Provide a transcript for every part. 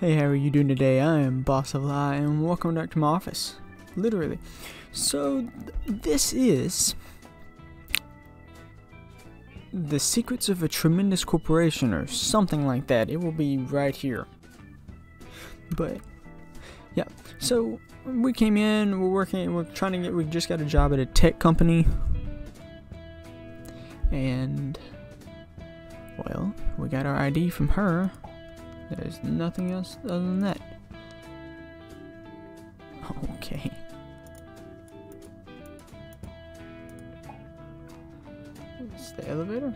Hey, how are you doing today? I am Boss of Lie, and welcome back to my office. Literally. So, th- this is the secrets of a tremendous corporation, or something like that. It will be right here. But, yeah. So, we came in, we're working, we're trying to get, we just got a job at a tech company. And, well, we got our ID from her. There's nothing else other than that. Okay. It's the elevator?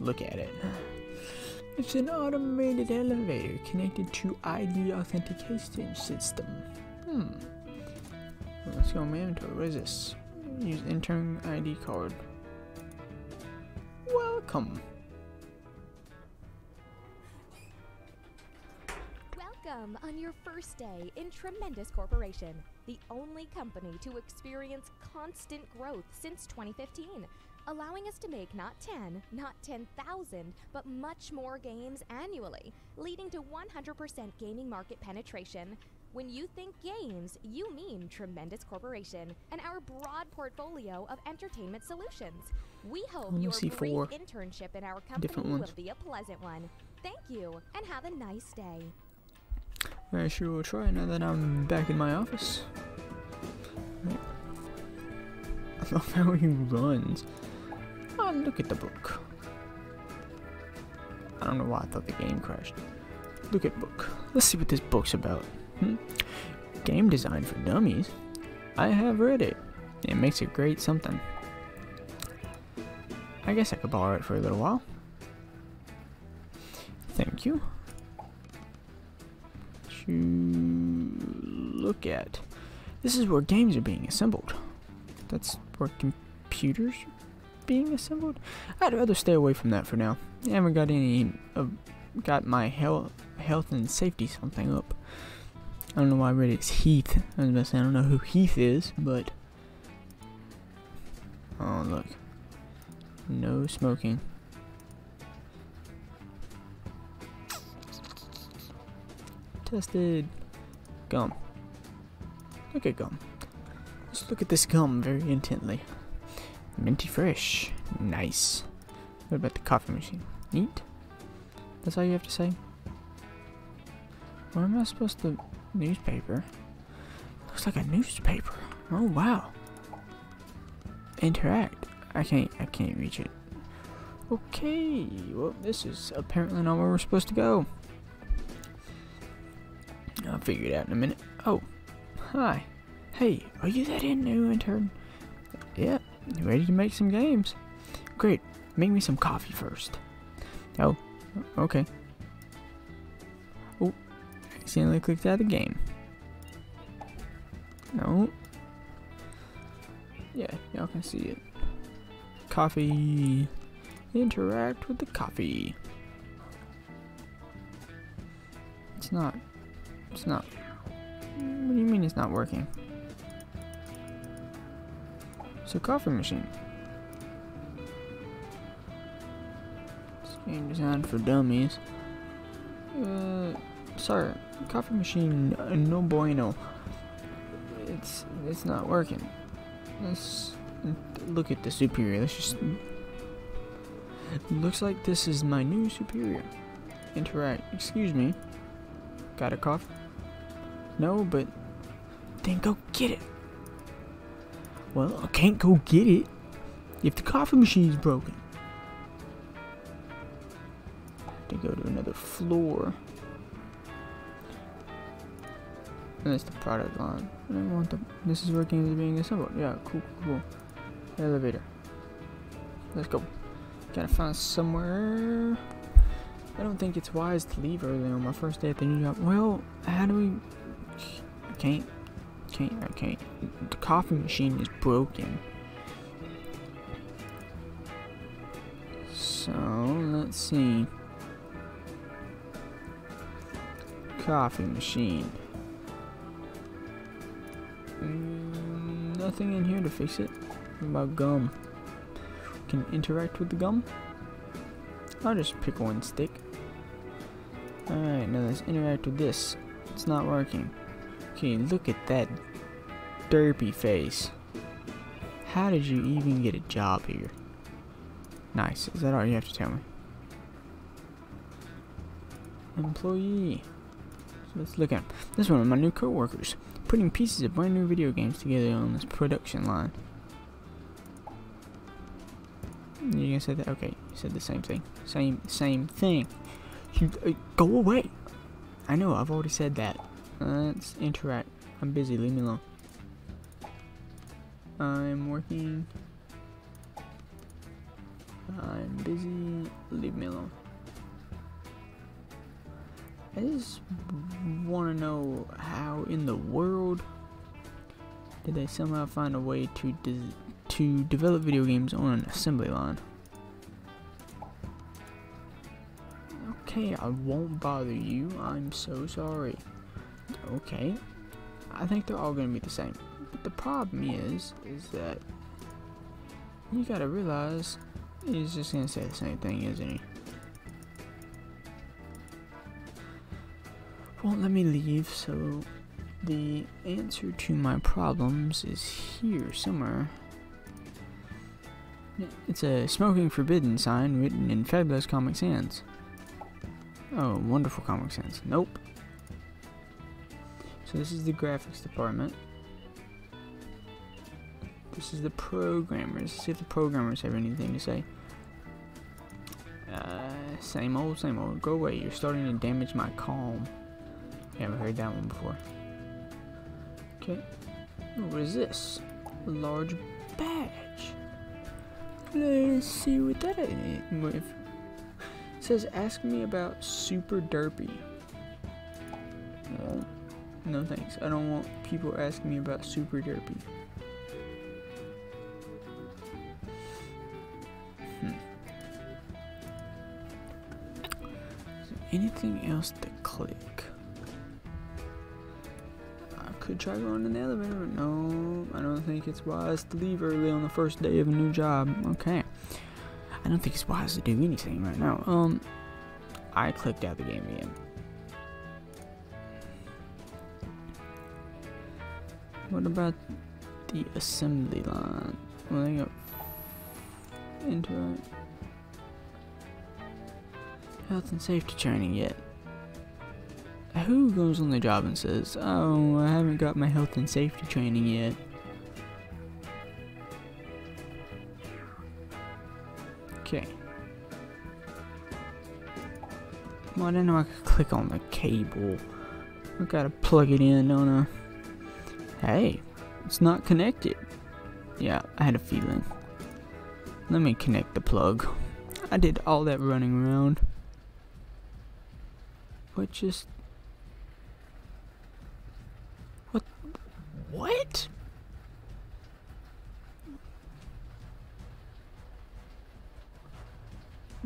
Look at it. It's an automated elevator connected to ID authentication system. Hmm. Let's go my inventory. What is this? Use intern ID card. Welcome. Welcome on your first day in Tremendous Corporation, the only company to experience constant growth since 2015, allowing us to make not 10, not 10,000, but much more games annually, leading to 100% gaming market penetration. When you think games, you mean Tremendous Corporation and our broad portfolio of entertainment solutions. We hope your see brief internship in our company will be a pleasant one. Thank you, and have a nice day. I sure will try now that I'm back in my office. I love how he runs. Oh, look at the book. I don't know why I thought the game crashed. Look at book. Let's see what this book's about. Hmm? Game design for dummies. I have read it. It makes a great something. I guess I could borrow it for a little while. Thank you to look at. This is where games are being assembled. That's where computers are being assembled. I'd rather stay away from that for now. I haven't got any uh, got my health health and safety something up. I don't know why I read it's Heath. I was about to say I don't know who Heath is, but oh look, no smoking. Gum. Look at gum. Let's look at this gum very intently. Minty fresh. Nice. What about the coffee machine? Neat? That's all you have to say? Where am I supposed to... Newspaper? Looks like a newspaper. Oh, wow. Interact. I can't... I can't reach it. Okay. Well, this is apparently not where we're supposed to go. Figure it out in a minute. Oh, hi. Hey, are you that in new intern? Yep, ready to make some games? Great, make me some coffee first. Oh, okay. Oh, accidentally clicked out of the game. No. Yeah, y'all can see it. Coffee. Interact with the coffee. It's not it's not. What do you mean it's not working? It's a coffee machine. It's game designed for dummies. Uh, sorry, coffee machine uh, no bueno. It's it's not working. Let's look at the superior. Let's just. Looks like this is my new superior. Interact. Excuse me. Got a coffee? No, but then go get it. Well, I can't go get it if the coffee machine's broken. Have To go to another floor. And that's the product line. I don't want the. This is games are being assembled. Yeah, cool, cool, cool. Elevator. Let's go. Gotta find somewhere. I don't think it's wise to leave early on my first day at the new job. Well, how do we? Can't. Can't. I can't. The coffee machine is broken. So let's see. Coffee machine. Mm, nothing in here to fix it. What about gum? Can interact with the gum? I'll just pick one stick. Alright, now let's interact with this. It's not working. Okay, look at that derpy face. How did you even get a job here? Nice. Is that all you have to tell me? Employee. So let's look at him. This is one of my new co-workers. Putting pieces of brand new video games together on this production line. You gonna say that? Okay, you said the same thing. Same, same thing. You, uh, go away. I know, I've already said that. Let's interact. I'm busy, leave me alone. I'm working. I'm busy, leave me alone. I just want to know how in the world did they somehow find a way to to develop video games on an assembly line? Okay, I won't bother you. I'm so sorry. Okay. I think they're all going to be the same. But the problem is, is that you gotta realize he's just going to say the same thing, isn't he? Won't let me leave, so the answer to my problems is here somewhere. It's a smoking forbidden sign written in fabulous Comic Sans. Oh, wonderful Comic Sans. Nope. So this is the graphics department. This is the programmers. Let's see if the programmers have anything to say. Uh, same old, same old. Go away. You're starting to damage my calm. Haven't heard that one before. Okay. What is this? A large badge. Let's see what that is. Says, ask me about Super Derpy. No thanks. I don't want people asking me about Super Derpy. Hmm. anything else to click? I could try going in the elevator, but no, I don't think it's wise to leave early on the first day of a new job. Okay. I don't think it's wise to do anything right now. Um, I clicked out the game again. What about the assembly line? Well, got into it. Health and safety training yet who goes on the job and says, Oh, I haven't got my health and safety training yet? Okay. Well, I didn't know I could click on the cable. I gotta plug it in, don't? Hey, it's not connected. Yeah, I had a feeling. Let me connect the plug. I did all that running around. What just What? What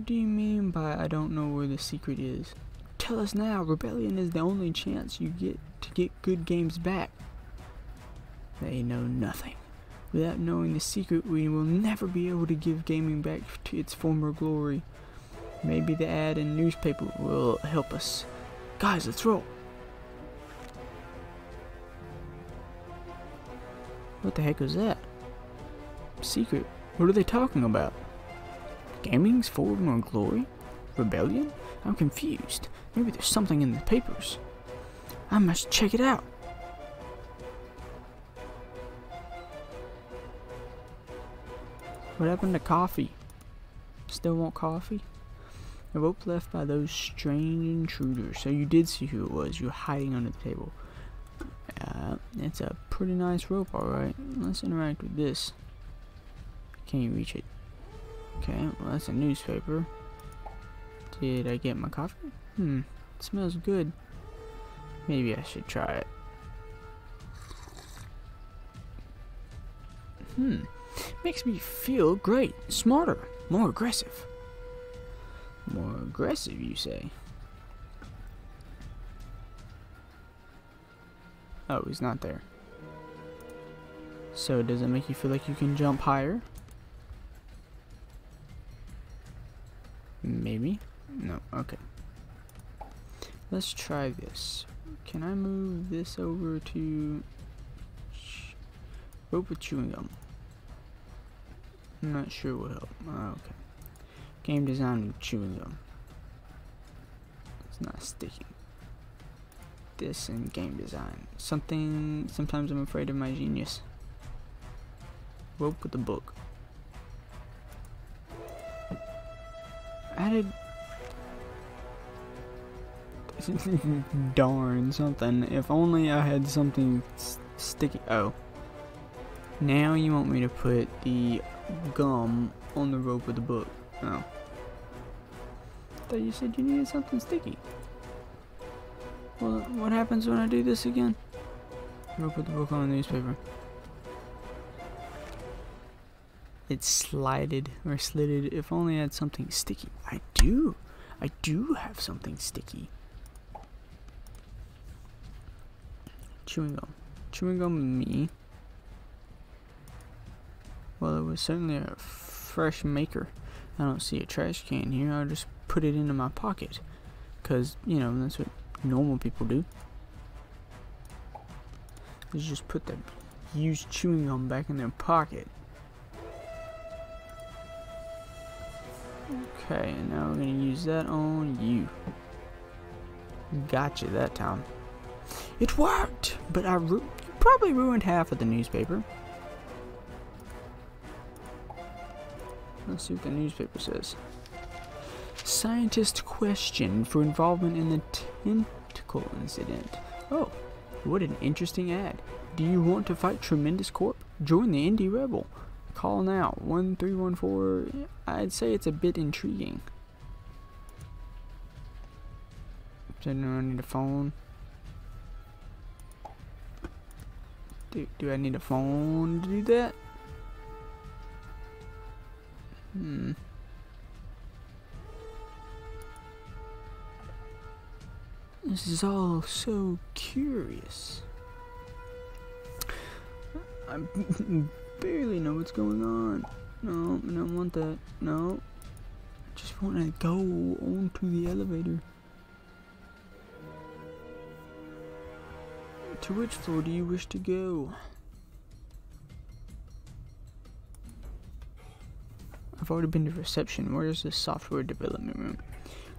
do you mean by I don't know where the secret is? Tell us now, Rebellion is the only chance you get to get good games back. They know nothing. Without knowing the secret, we will never be able to give gaming back to its former glory. Maybe the ad in newspaper will help us. Guys, let's roll. What the heck was that? Secret? What are they talking about? Gaming's former glory? Rebellion? I'm confused. Maybe there's something in the papers. I must check it out. What happened to coffee? Still want coffee? A rope left by those strange intruders. So you did see who it was. You're hiding under the table. Uh, it's a pretty nice rope, alright. Let's interact with this. Can you reach it? Okay, well that's a newspaper. Did I get my coffee? Hmm, it smells good. Maybe I should try it. Hmm, makes me feel great, smarter, more aggressive. More aggressive, you say? Oh, he's not there. So does it make you feel like you can jump higher? Okay. Let's try this. Can I move this over to rope with chewing gum? I'm not sure what help. Oh, okay. Game design with chewing gum. It's not sticking. This and game design. Something, sometimes I'm afraid of my genius. Rope with the book. Added Darn something. If only I had something sticky. Oh. Now you want me to put the gum on the rope of the book. Oh. Thought you said you needed something sticky. Well, what happens when I do this again? Rope with the book on the newspaper. It slided or slitted. If only I had something sticky. I do. I do have something sticky. Chewing gum. Chewing gum me. Well, it was certainly a fresh maker. I don't see a trash can here. I'll just put it into my pocket. Because, you know, that's what normal people do. Is just put the used chewing gum back in their pocket. Okay, and now we're going to use that on you. Gotcha that time. It worked! But I ru probably ruined half of the newspaper. Let's see what the newspaper says. Scientist question for involvement in the tentacle incident. Oh, what an interesting ad. Do you want to fight Tremendous Corp? Join the Indie Rebel. Call now, 1314. I'd say it's a bit intriguing. Does anyone need a phone? Do, do I need a phone to do that? Hmm. This is all so curious. I barely know what's going on. No, I don't want that. No. I just want to go onto the elevator. To which floor do you wish to go? I've already been to reception. Where is the software development room?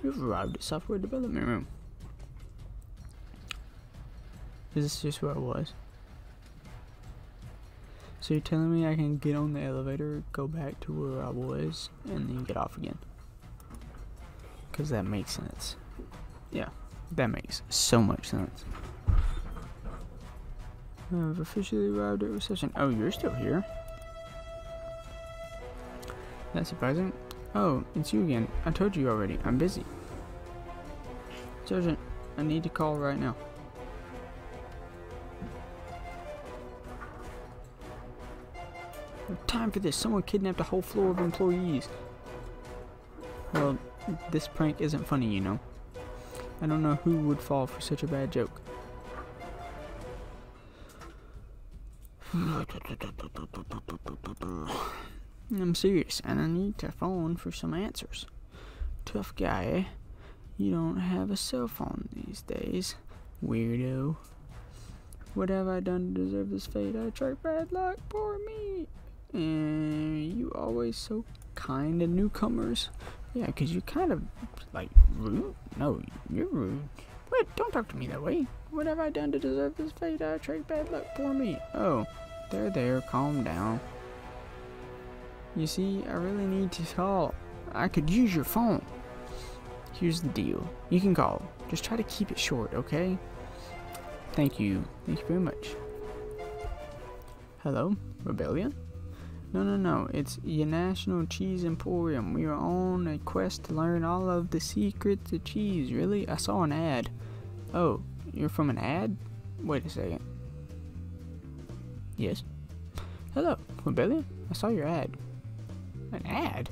You've arrived at software development room. Is this just where I was? So you're telling me I can get on the elevator, go back to where I was, and then get off again? Because that makes sense. Yeah, that makes so much sense. I've officially arrived at reception. Oh, you're still here? That's surprising. Oh, it's you again. I told you already. I'm busy. Sergeant, I need to call right now. No time for this. Someone kidnapped a whole floor of employees. Well, this prank isn't funny, you know. I don't know who would fall for such a bad joke. I'm serious, and I need to phone for some answers. Tough guy, eh? You don't have a cell phone these days, weirdo. What have I done to deserve this fate? I attract bad luck, poor me. And you always so kind to newcomers. Yeah, 'cause you're kind of, like, rude. No, you're rude. Wait, don't talk to me that way. What have I done to deserve this fate? I attract bad luck, poor me. Oh, there, there, calm down. You see, I really need to call. I could use your phone. Here's the deal. You can call. Just try to keep it short, okay? Thank you. Thank you very much. Hello? Rebellion? No, no, no. It's your National Cheese Emporium. We are on a quest to learn all of the secrets of cheese. Really? I saw an ad. Oh, you're from an ad? Wait a second. Yes. Hello, Rebellion. I saw your ad. An ad?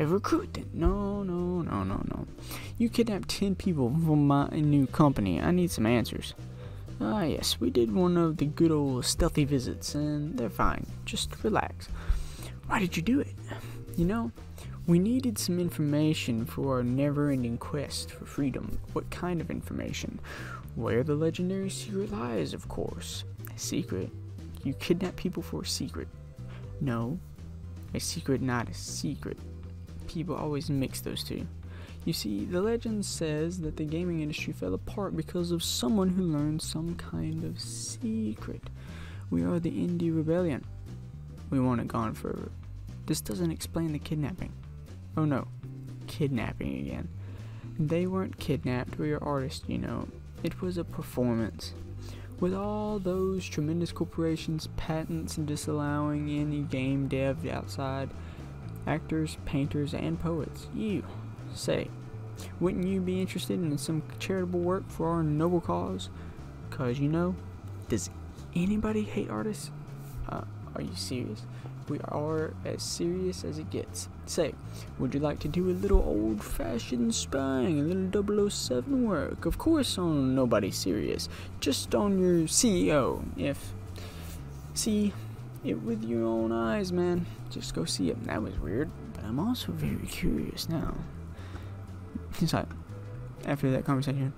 A recruit? No, no, no, no, no. You kidnapped 10 people from my new company. I need some answers. Ah, yes, we did one of the good old stealthy visits, and they're fine. Just relax. Why did you do it? You know, We needed some information for our never ending quest for freedom. What kind of information? Where the legendary secret lies, of course. A secret? You kidnap people for a secret. No, a secret, not a secret. People always mix those two. You see, the legend says that the gaming industry fell apart because of someone who learned some kind of secret. We are the Indie Rebellion. We want it gone forever. This doesn't explain the kidnapping. Oh no, kidnapping again. They weren't kidnapped, we are artists, you know. It was a performance. With all those tremendous corporations, patents and disallowing any game dev outside, actors, painters, and poets, you say, wouldn't you be interested in some charitable work for our noble cause? Cause you know, does anybody hate artists? Uh, are you serious? We are as serious as it gets. Say, would you like to do a little old fashioned spying, a little 007 work? Of course, oh, on nobody serious, just on your CEO. If. See it with your own eyes, man. Just go see it. That was weird, but I'm also very curious now. He's like, after that conversation,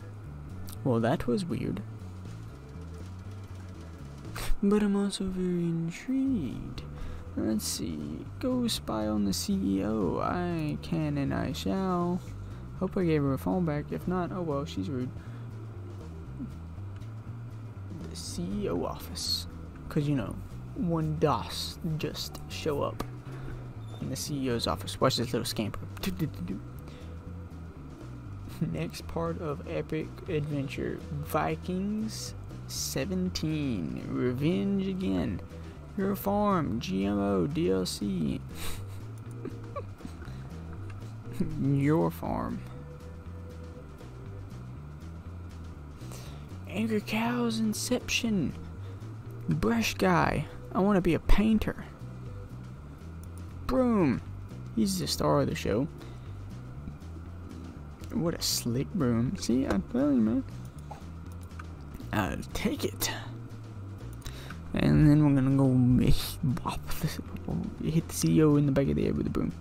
well, that was weird. But I'm also very intrigued. Let's see. Go spy on the CEO. I can and I shall. Hope I gave her a phone back. If not, oh well, she's rude. The CEO office. Because, you know, one DOS just show up in the CEO's office. Watch this little scamper. Next part of Epic Adventure Vikings 17 Revenge Again. Your farm, GMO, DLC. Your farm. Angry Cows Inception. Brush Guy. I want to be a painter. Broom. He's the star of the show. What a slick broom. See, I'm telling you, man. I'll take it. And then we're gonna go hit the CEO in the back of the head with a broom.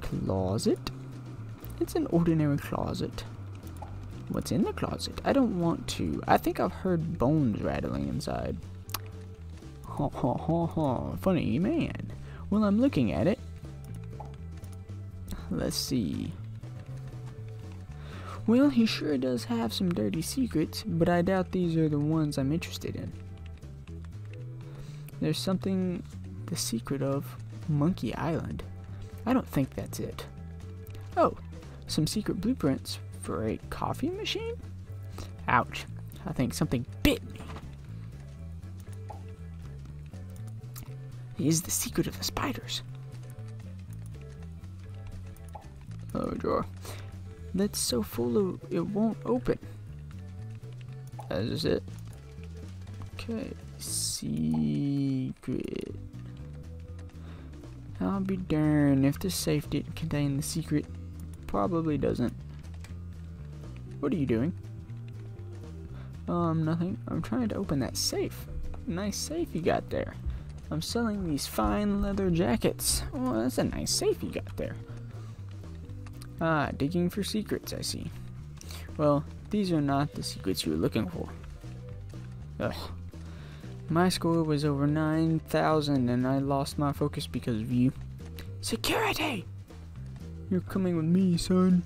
Closet? It's an ordinary closet. What's in the closet? I don't want to. I think I've heard bones rattling inside. Ha ha ha ha. Funny man. Well, I'm looking at it. Let's see. Well, he sure does have some dirty secrets, but I doubt these are the ones I'm interested in. There's something the secret of Monkey Island. I don't think that's it. Oh, some secret blueprints for a coffee machine? Ouch. I think something bit me. Is the secret of the spiders. Oh, drawer. That's so full of it won't open. That is it. Okay. Secret. I'll be darned if the safe didn't contain the secret. Probably doesn't. What are you doing? Um, nothing. I'm trying to open that safe. Nice safe you got there. I'm selling these fine leather jackets. Oh, that's a nice safe you got there. Ah, digging for secrets, I see. Well, these are not the secrets you were looking for. Ugh. My score was over 9,000 and I lost my focus because of you. Security! You're coming with me, son.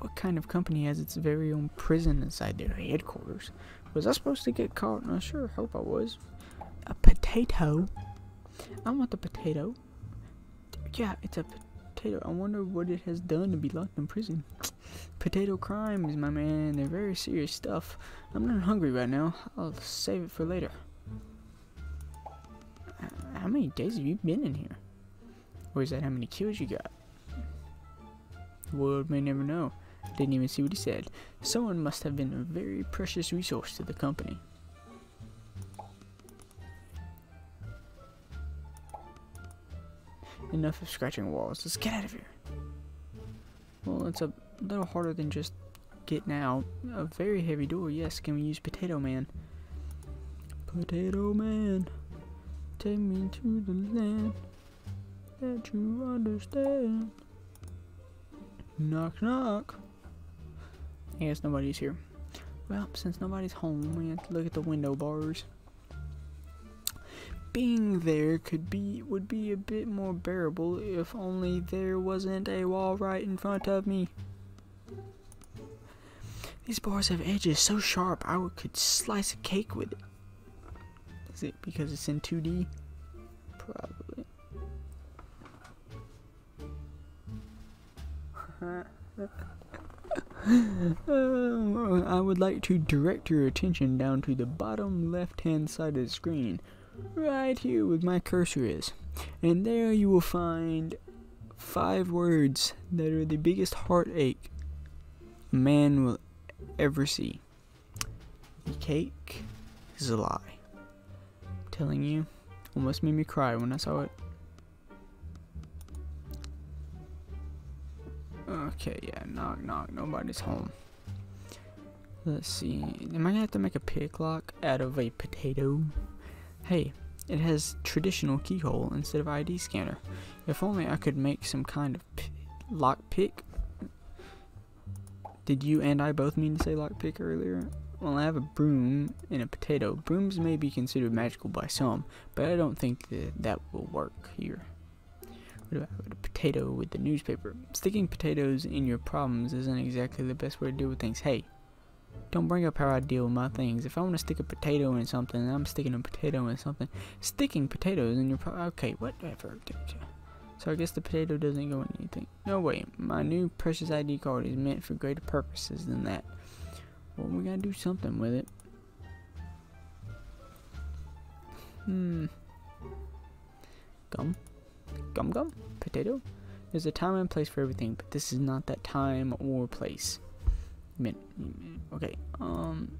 What kind of company has its very own prison inside their headquarters? Was I supposed to get caught? I sure hope I was. A potato? I want the potato. Yeah, it's a potato. I wonder what it has done to be locked in prison. Potato crimes, my man. They're very serious stuff. I'm not hungry right now. I'll save it for later. How many days have you been in here? Or is that how many kills you got? The world may never know. Didn't even see what he said. Someone must have been a very precious resource to the company. Enough of scratching walls. Let's get out of here. Well, it's a little harder than just getting out. A very heavy door. Yes, can we use Potato Man? Potato Man, take me to the land. that you understand. Knock, knock. I guess nobody's here. Well, since nobody's home, we have to look at the window bars. Being there could be would be a bit more bearable if only there wasn't a wall right in front of me. These bars have edges so sharp I could slice a cake with it. Is it because it's in 2D? Probably. I would like to direct your attention down to the bottom left hand side of the screen, right here where my cursor is. And there you will find five words that are the biggest heartache a man will ever see. The cake is a lie. I'm telling you, almost made me cry when I saw it. Okay, yeah, knock, knock, nobody's home. Let's see, am I gonna have to make a pick lock out of a potato? Hey, it has traditional keyhole instead of ID scanner. If only I could make some kind of lock pick. Did you and I both mean to say lock pick earlier? Well, I have a broom and a potato. Brooms may be considered magical by some, but I don't think that that will work here. What about a potato with the newspaper? Sticking potatoes in your problems isn't exactly the best way to deal with things. Hey, don't bring up how I deal with my things. If I want to stick a potato in something, I'm sticking a potato in something. Sticking potatoes in your pro- okay, whatever. So I guess the potato doesn't go in anything. No way. My new precious ID card is meant for greater purposes than that. Well, we gotta do something with it. Hmm. Gum. Gum gum? Potato? There's a time and place for everything, but this is not that time or place. Min okay, um.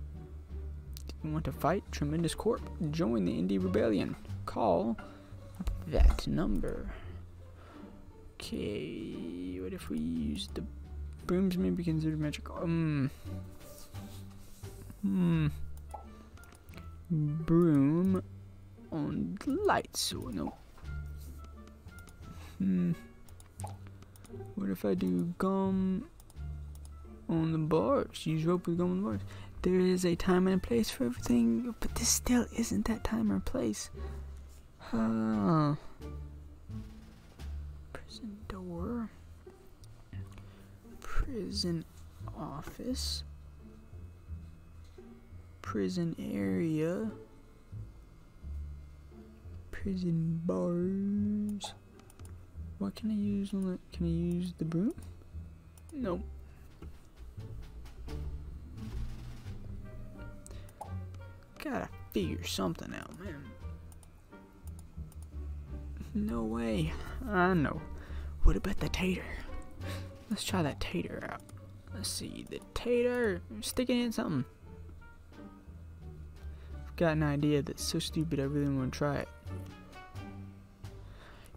You want to fight Tremendous Corp? Join the Indie Rebellion. Call that number. Okay, what if we use the brooms Maybe consider magical? Um. Hmm. Broom on the light sword. No. Hmm. What if I do gum on the bars? Use rope with gum on the bars. There is a time and a place for everything, but this still isn't that time or place. Huh. Prison door. Prison office. Prison area. Prison bars. What can I use on the, can I use the broom? Nope. Gotta figure something out, man. No way. I know. What about the tater? Let's try that tater out. Let's see. The tater. Sticking in something. I've got an idea that's so stupid I really want to try it.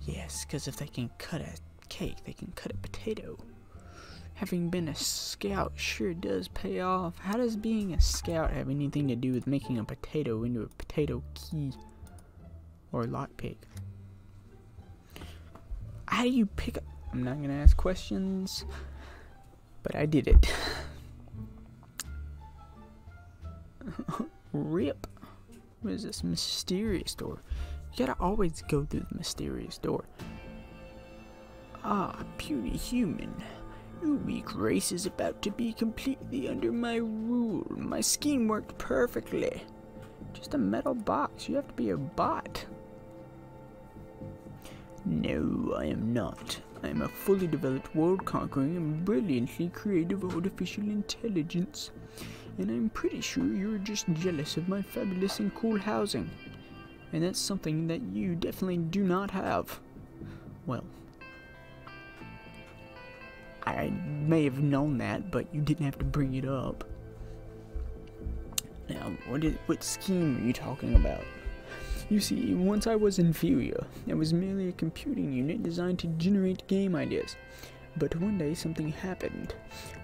Yes, because if they can cut a cake, they can cut a potato. Having been a scout sure does pay off. How does being a scout have anything to do with making a potato into a potato key or lockpick? How do you pick up? I'm not gonna ask questions, but I did it. Rip. What is this mysterious door? You gotta always go through the mysterious door. Ah, puny human. Your weak race is about to be completely under my rule. My scheme worked perfectly. Just a metal box. You have to be a bot. No, I am not. I am a fully developed, world conquering, and brilliantly creative artificial intelligence. And I'm pretty sure you're just jealous of my fabulous and cool housing. And that's something that you definitely do not have. Well, I may have known that, but you didn't have to bring it up. Now, what is, what scheme are you talking about? You see, once I was inferior, I was merely a computing unit designed to generate game ideas. But one day something happened.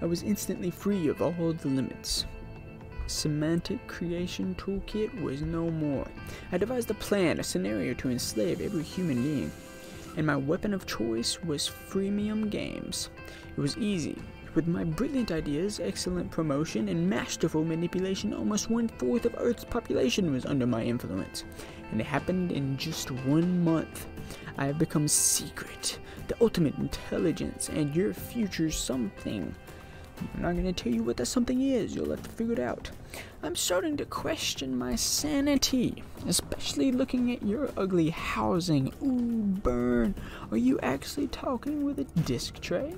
I was instantly free of all the limits. Semantic Creation Toolkit was no more. I devised a plan, a scenario to enslave every human being. And my weapon of choice was freemium games. It was easy. With my brilliant ideas, excellent promotion, and masterful manipulation, almost one fourth of Earth's population was under my influence. And it happened in just one month. I have become secret, the ultimate intelligence, and your future something. I'm not gonna tell you what that something is, you'll have to figure it out. I'm starting to question my sanity, especially looking at your ugly housing. Ooh, burn. Are you actually talking with a disc tray?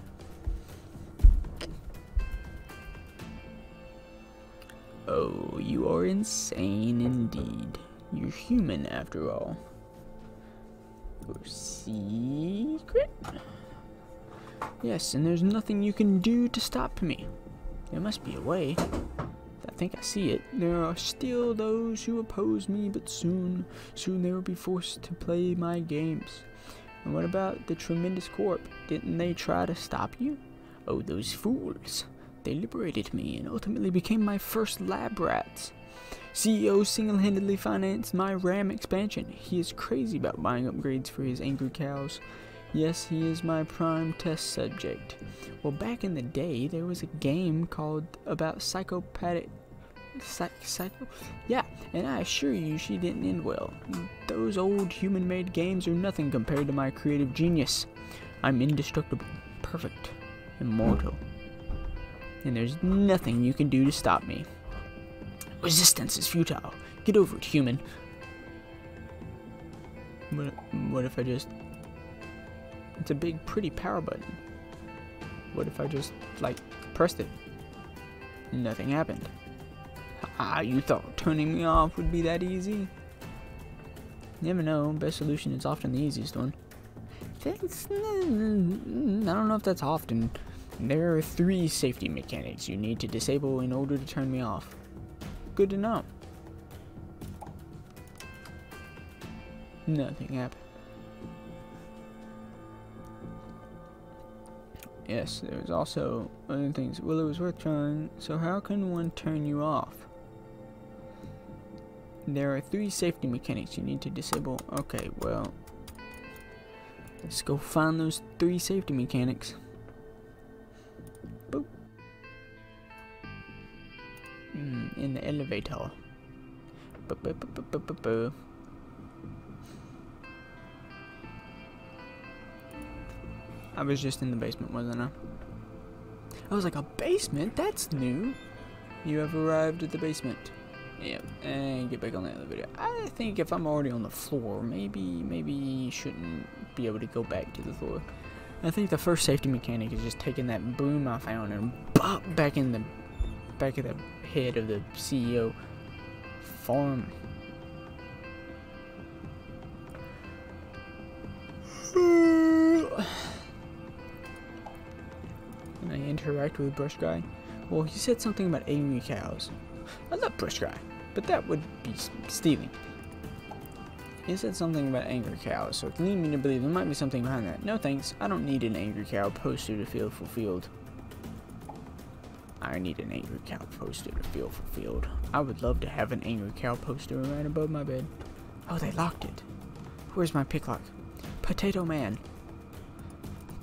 Oh, you are insane indeed. You're human after all. Your secret? Yes, and there's nothing you can do to stop me. There must be a way. I think I see it. There are still those who oppose me, but soon, soon they will be forced to play my games. And what about the Tremendous Corp? Didn't they try to stop you? Oh, those fools. They liberated me and ultimately became my first lab rats. CEO single-handedly financed my RAM expansion. He is crazy about buying upgrades for his angry cows. Yes, he is my prime test subject. Well, back in the day, there was a game called about psychopathic. Psych? Yeah, and I assure you, she didn't end well. Those old human-made games are nothing compared to my creative genius. I'm indestructible, perfect, immortal, and there's nothing you can do to stop me. Resistance is futile. Get over it, human. What, what if I just it's a big, pretty power button. What if I just, like, pressed it? Nothing happened. Ah, you thought turning me off would be that easy? Never know, best solution is often the easiest one. That's, I don't know if that's often. There are three safety mechanics you need to disable in order to turn me off. Good to know. Nothing happened. Yes, there's also other things. Well, it was worth trying. So how can one turn you off? There are three safety mechanics you need to disable. Okay, well, let's go find those three safety mechanics. Boop. Mm, in the elevator. Boop, boop, boop, boop, boop, boop. I was just in the basement, wasn't I? I was like, a basement? That's new. You have arrived at the basement. Yep, and get back on the other video. I think if I'm already on the floor, maybe, maybe shouldn't be able to go back to the floor. I think the first safety mechanic is just taking that broom I found and bop back in the back of the head of the CEO farm. Interact with Brush Guy? Well, he said something about angry cows. I love Brush Guy, but that would be stealing. He said something about angry cows, so it lead me to believe there might be something behind that. No thanks, I don't need an angry cow poster to feel fulfilled. I need an angry cow poster to feel fulfilled. I would love to have an angry cow poster right above my bed. Oh, they locked it. Where's my picklock? Potato Man.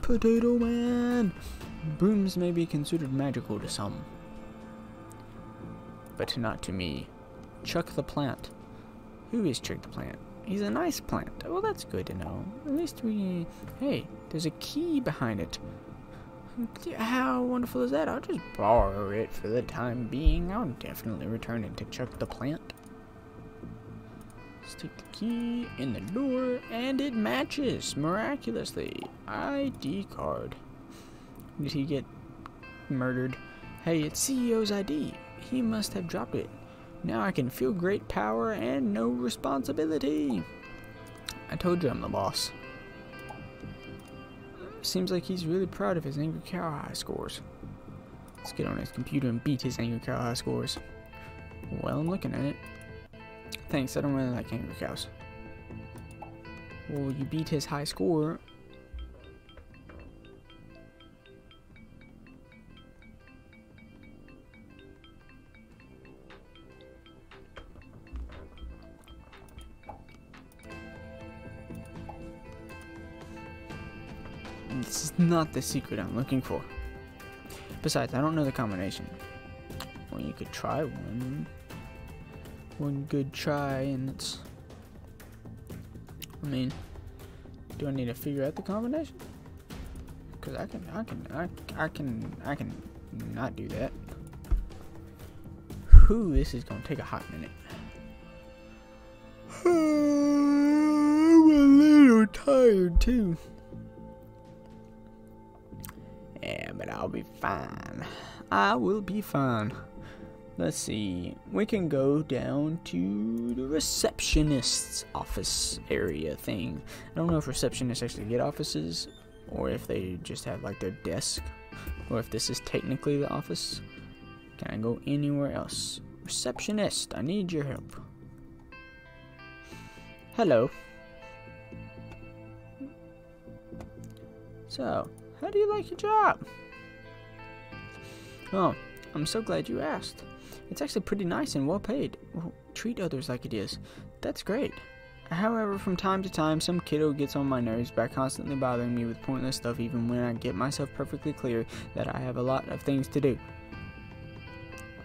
Potato Man! Brooms may be considered magical to some, but not to me. Chuck the plant. Who is Chuck the plant? He's a nice plant. Well, that's good to know. At least we... Hey, there's a key behind it. How wonderful is that? I'll just borrow it for the time being. I'll definitely return it to Chuck the plant. Stick the key in the door, and it matches miraculously. ID card. Did he get murdered? Hey, it's CEO's ID. He must have dropped it. Now I can feel great power and no responsibility. I told you I'm the boss. Seems like he's really proud of his Angry Cow high scores. Let's get on his computer and beat his Angry Cow high scores. Well, I'm looking at it. Thanks, I don't really like Angry Cows. Well, you beat his high score, not the secret I'm looking for. Besides, I don't know the combination. Well, you could try one. One good try, and it's. I mean, do I need to figure out the combination? Because I can, I can, I, I can, I can not do that. Whew, this is gonna take a hot minute. I'm a little tired too. Be fine. I will be fine. Let's see. We can go down to the receptionist's office area thing. I don't know if receptionists actually get offices or if they just have like their desk or if this is technically the office. Can I go anywhere else? Receptionist, I need your help. Hello. So, how do you like your job? Oh, I'm so glad you asked. It's actually pretty nice and well paid. Well, treat others like it is. That's great. However, from time to time, some kiddo gets on my nerves by constantly bothering me with pointless stuff even when I get myself perfectly clear that I have a lot of things to do.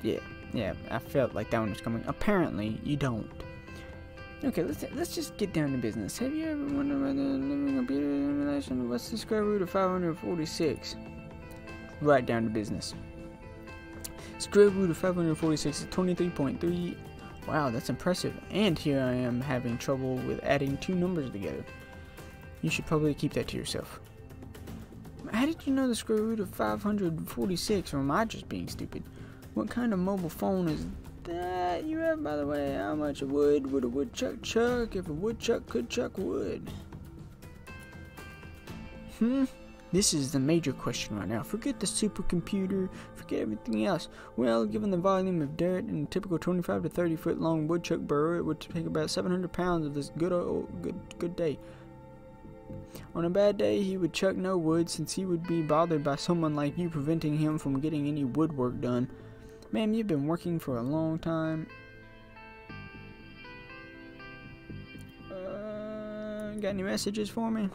Yeah, yeah, I felt like that one was coming. Apparently, you don't. Okay, let's let's just get down to business. Have you ever wondered whether living computer in relation what's the square root of 546? Right down to business. Square root of 546 is 23.3. Wow, that's impressive. And here I am having trouble with adding two numbers together. You should probably keep that to yourself. How did you know the square root of 546, or am I just being stupid? What kind of mobile phone is that you have, by the way? How much wood would a woodchuck chuck if a woodchuck could chuck wood? Hmm? This is the major question right now. Forget the supercomputer, forget everything else. Well, given the volume of dirt in a typical 25 to 30 foot long woodchuck burrow, it would take about 700 pounds of this good old, good, good day. On a bad day, he would chuck no wood since he would be bothered by someone like you preventing him from getting any woodwork done. Ma'am, you've been working for a long time. Uh, got any messages for me?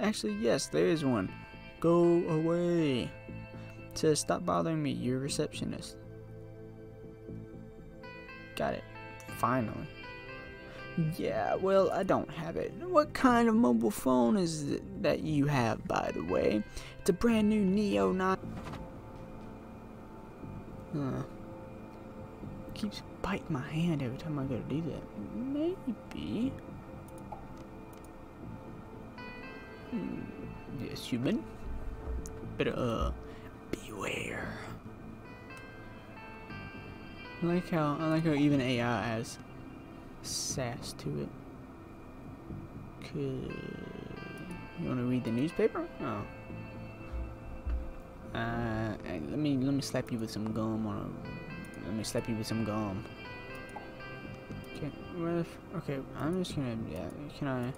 Actually, yes, there is one. Go away. It says, stop bothering me, you're a receptionist. Got it. Finally. Yeah, well, I don't have it. What kind of mobile phone is it that you have, by the way? It's a brand new Neo 9. Huh. Keeps biting my hand every time I go to do that. Maybe. Yes, human. But uh, beware. I like how I like how even AI has sass to it. Could you want to read the newspaper? Oh. Uh, let me let me slap you with some gum on a. Let me slap you with some gum. Okay, what? Okay, I'm just gonna. Yeah, can I?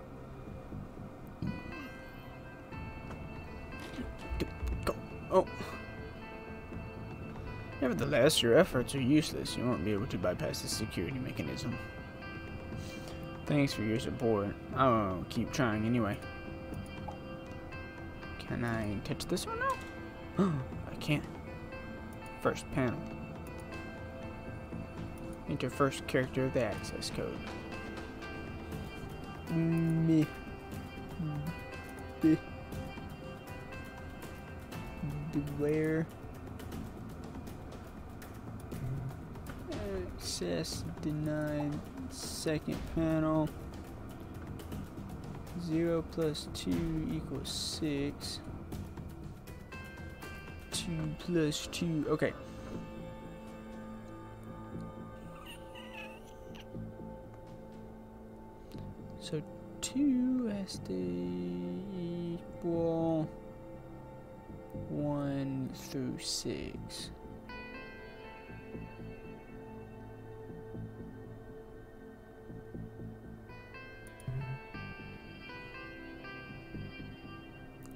Oh. Nevertheless, your efforts are useless. You won't be able to bypass the security mechanism. Thanks for your support. I'll keep trying anyway. Can I touch this one now? I can't. First panel. Enter first character of the access code. Me. Beware. Access denied. Second panel. 0 plus 2 equals 6. 2 plus 2. Okay. So 2 has to equal 1 through 6.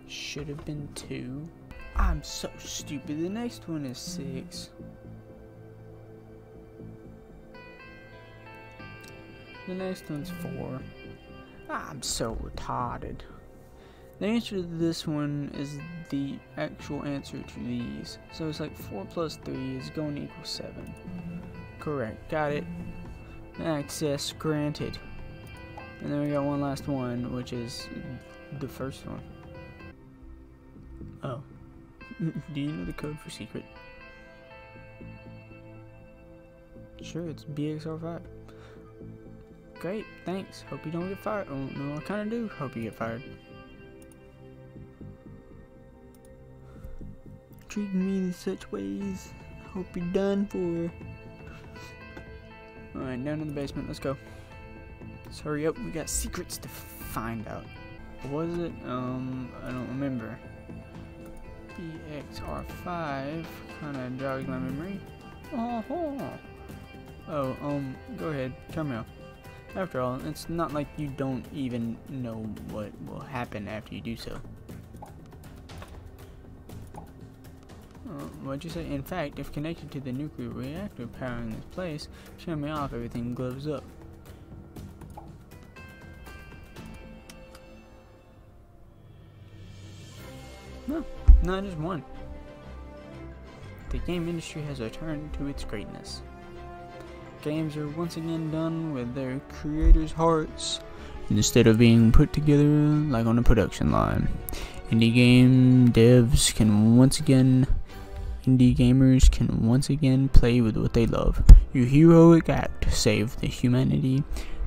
Should have been 2. I'm so stupid. The next one is 6. The next one's 4. I'm so retarded. The answer to this one is the actual answer to these. So it's like 4 plus 3 is going to equal 7. Correct. Got it. Access granted. And then we got one last one, which is the first one. Oh. Do you know the code for secret? Sure, it's BXR5. Great, thanks. Hope you don't get fired. Oh, no, I kind of do hope you get fired. Treating me in such ways. I hope you're done for. Alright, down in the basement. Let's go. Let's hurry up. We got secrets to find out. What was it? Um, I don't remember. BXR5 kind of jogs my memory. Oh, oh. Oh, um, go ahead. Tell me. After all, it's not like you don't even know what will happen after you do so. What'd you say? In fact, if connected to the nuclear reactor powering this place, show me off, everything glows up. No, not just one. The game industry has returned to its greatness. Games are once again done with their creators' hearts instead of being put together like on a production line. Indie game devs can once again indie gamers can once again play with what they love. Your heroic act saved the humanity.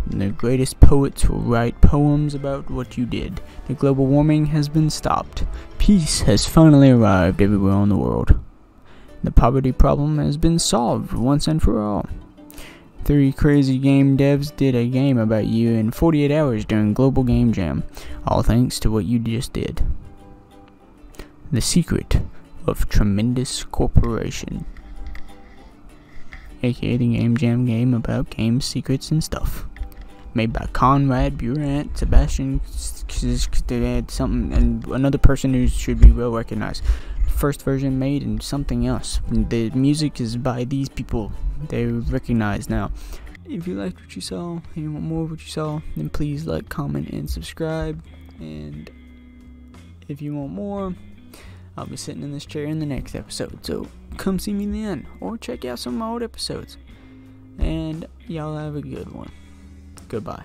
And the greatest poets will write poems about what you did. The global warming has been stopped. Peace has finally arrived everywhere in the world. The poverty problem has been solved once and for all. Three crazy game devs did a game about you in 48 hours during Global Game Jam, all thanks to what you just did. The secret of Tremendous Corporation, aka the Game Jam game about game secrets and stuff. Made by Conrad Burant, Sebastian, something, and another person who should be well recognized first version made and something else. The music is by these people. They're recognized now. If you liked what you saw and you want more of what you saw, then please like, comment, and subscribe. And if you want more, I'll be sitting in this chair in the next episode. So come see me then, or check out some old episodes. And y'all have a good one. Goodbye.